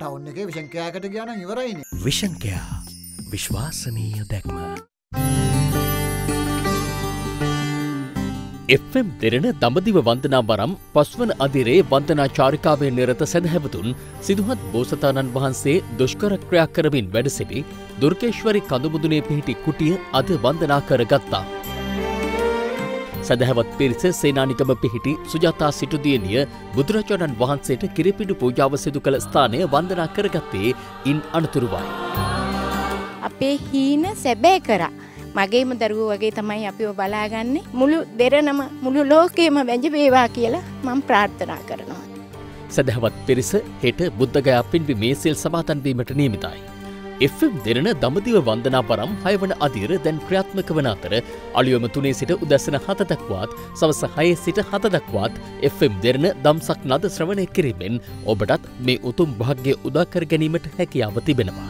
Town එක විශංකයාකට ගාන ඉවරයින විෂන්කයා විශ්වාසනීය දැක්ම. එම් දෙරෙන දඹදිව වන්දනා වරම් පස්වන අදිරේ වන්දනා චාරිකාවේ නිරත සැදහැවතුන් සිදුහත් බෝසතාණන් වහන්සේ දුෂ්කරක්‍රියා කරමින් වැඩසිටි දුර්කේශ්වරි කඳුමුදුනේ පිහිටි කුටිය අද වන්දනා කරගත්තා. සැදැහැවත් පිරිස සේනානිකම පිහිටි සුජාතා සිටුදියනිය බුදුරජාණන් වහන්සේට කිරිපිඩු පූජාව සිදු කළ ස්ථානය වන්දනා කරගත්තේ ඉන් අනතුරුවයි. අපේ හීන සැබෑ කරා. මගේම දරුව වගේ තමයි අපිව බලාගන්නේ මුළු දෙරනම මුළු ලෝකයම වැජ වේවා කියලා මං ප්‍රාර්ථනා කරනවා. සැදැහවත් පිරිස හෙට බුද්ධගයා පින්වි මේසෙල් සමාතන්වීමට නියමිතයි. එම් දෙරන දමදිව වන්දනා පරම් හයවන අධීර දැන් ක්‍රියාත්මක වන අතර අලියොම තුනේ සිට උදැසන හත දක්වාත් සවස හය සිට හත දක්වාත් එම් දෙරන දම්සක් නද ශ්‍රවණය කිරීමෙන් ඔබටත් මේ උතුම් භාග්‍ය උදාකර ගැනීමට හැකියාව තිබෙනවා.